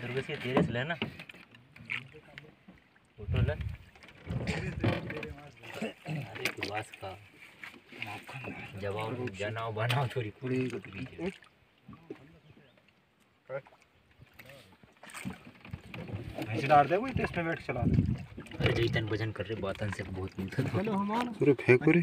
दुर्गा से तेरे से लेना। फ़ोटो ले। अरे तू का। जवाब जनाओ बनाओ थोड़ी पूरी को तो पीछे भैंस डाल दे कोई टेस्ट में बैठ चला दे। अरे जैतन भजन कर रहे बातन से बहुत मिलता था पूरे फेंक पूरे